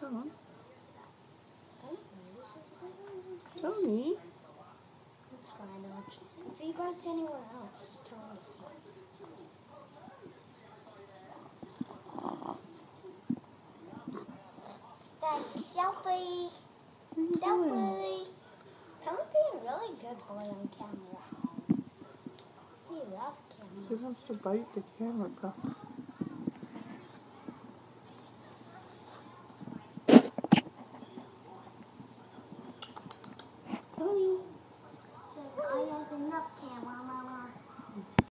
Tom. Tony. It's fine. If he bites anywhere else, tell Tony's fine. Selfie. Selfie. Tom's being really good boy on camera. He loves camera. He wants to bite the camera. clean up camera.